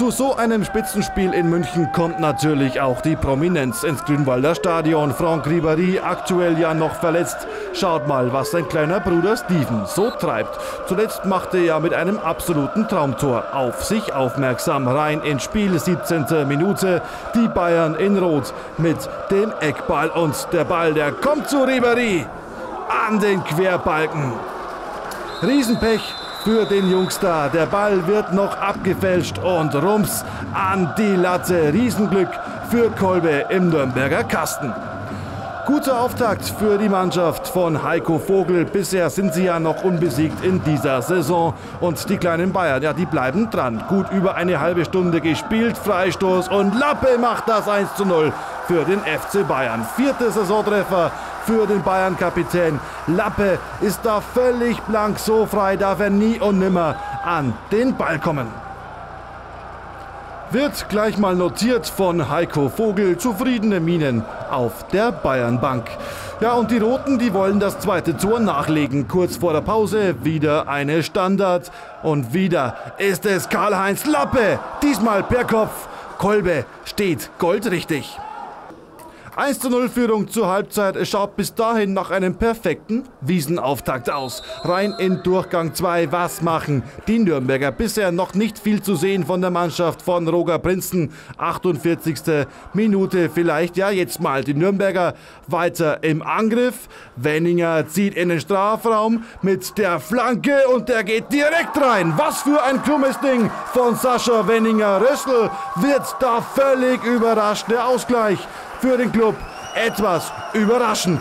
Zu so einem Spitzenspiel in München kommt natürlich auch die Prominenz ins Grünwalder Stadion. Franck Ribéry, aktuell ja noch verletzt. Schaut mal, was sein kleiner Bruder Steven so treibt. Zuletzt machte er mit einem absoluten Traumtor auf sich aufmerksam. Rein ins Spiel, 17. Minute. Die Bayern in Rot mit dem Eckball und der Ball, der kommt zu Ribéry an den Querbalken. Riesenpech für den Jungstar. Der Ball wird noch abgefälscht und rums an die Latte. Riesenglück für Kolbe im Nürnberger Kasten. Guter Auftakt für die Mannschaft von Heiko Vogel. Bisher sind sie ja noch unbesiegt in dieser Saison. Und die kleinen Bayern, ja, die bleiben dran. Gut über eine halbe Stunde gespielt. Freistoß und Lappe macht das 1 zu 0 für den FC Bayern. Vierte Saisontreffer für den Bayern-Kapitän. Lappe ist da völlig blank, so frei darf er nie und nimmer an den Ball kommen. Wird gleich mal notiert von Heiko Vogel. Zufriedene Minen auf der Bayernbank. Ja, und die Roten, die wollen das zweite Tor nachlegen. Kurz vor der Pause wieder eine Standard. Und wieder ist es Karl-Heinz Lappe. Diesmal per Kopf. Kolbe steht goldrichtig. 1 zu 0 Führung zur Halbzeit. Es schaut bis dahin nach einem perfekten Wiesenauftakt aus. Rein in Durchgang 2. Was machen die Nürnberger? Bisher noch nicht viel zu sehen von der Mannschaft von Roger Prinzen. 48. Minute vielleicht. Ja, jetzt mal die Nürnberger weiter im Angriff. Wenninger zieht in den Strafraum mit der Flanke und der geht direkt rein. Was für ein krummes Ding von Sascha Wenninger. Rössel wird da völlig überrascht. Der Ausgleich für den Club. Etwas überraschend.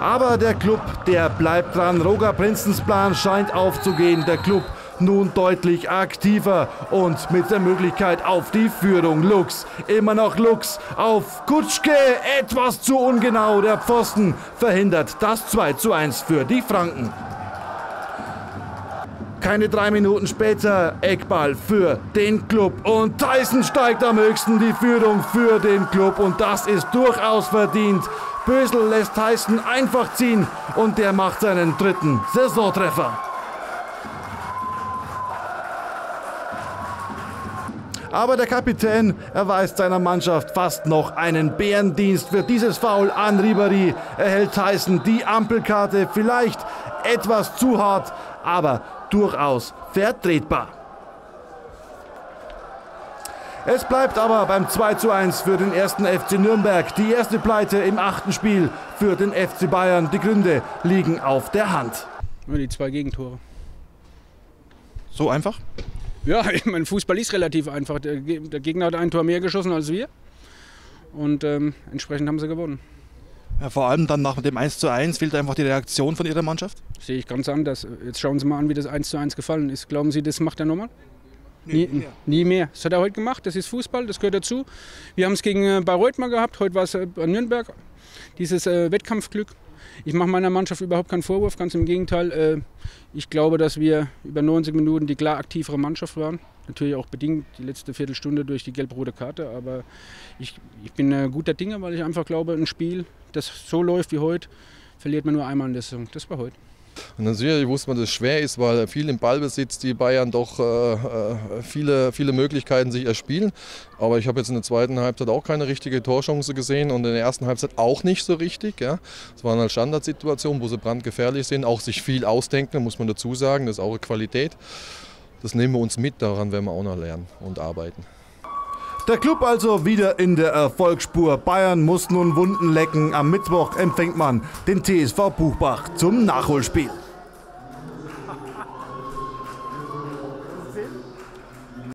Aber der Club, der bleibt dran. Roger Prinzens Plan scheint aufzugehen. Der Club nun deutlich aktiver und mit der Möglichkeit auf die Führung. Lux, immer noch Lux auf Kutschke, etwas zu ungenau. Der Pfosten verhindert das 2 zu 1 für die Franken. Keine drei Minuten später Eckball für den Club und Tyson steigt am höchsten die Führung für den Club und das ist durchaus verdient. Bösel lässt Tyson einfach ziehen und der macht seinen dritten Saisontreffer. Aber der Kapitän erweist seiner Mannschaft fast noch einen Bärendienst. Für dieses Foul an Ribéry erhält Tyson die Ampelkarte. Vielleicht etwas zu hart, aber durchaus vertretbar. Es bleibt aber beim 2 zu 1 für den ersten FC Nürnberg. Die erste Pleite im achten Spiel für den FC Bayern. Die Gründe liegen auf der Hand. Die zwei Gegentore. So einfach? Ja, ich meine, Fußball ist relativ einfach. Der, Gegner hat ein Tor mehr geschossen als wir. Und ähm, entsprechend haben sie gewonnen. Ja, vor allem dann nach dem 1 zu 1 fehlt einfach die Reaktion von Ihrer Mannschaft? Sehe ich ganz anders. Jetzt schauen Sie mal an, wie das 1 zu 1 gefallen ist. Glauben Sie, das macht er nochmal? Nie, nie, mehr. nie mehr. Das hat er heute gemacht, das ist Fußball, das gehört dazu. Wir haben es gegen äh, Bayreuth mal gehabt, heute war es äh, bei Nürnberg. Dieses äh, Wettkampfglück. Ich mache meiner Mannschaft überhaupt keinen Vorwurf, ganz im Gegenteil. Äh, ich glaube, dass wir über 90 Minuten die klar aktivere Mannschaft waren. Natürlich auch bedingt die letzte Viertelstunde durch die gelb-rote Karte, aber ich, ich bin äh, guter Dinge, weil ich einfach glaube, ein Spiel, das so läuft wie heute, verliert man nur einmal in der Saison. Das war heute. Und natürlich wusste man, dass es schwer ist, weil viel im Ballbesitz die Bayern doch äh, äh, viele, viele Möglichkeiten sich erspielen. Aber ich habe jetzt in der zweiten Halbzeit auch keine richtige Torchance gesehen und in der ersten Halbzeit auch nicht so richtig. Ja. Es waren halt Standardsituationen, wo sie brandgefährlich sind, auch sich viel ausdenken, muss man dazu sagen. Das ist auch eine Qualität. Das nehmen wir uns mit, daran werden wir auch noch lernen und arbeiten. Der Club also wieder in der Erfolgsspur. Bayern muss nun Wunden lecken. Am Mittwoch empfängt man den TSV Buchbach zum Nachholspiel.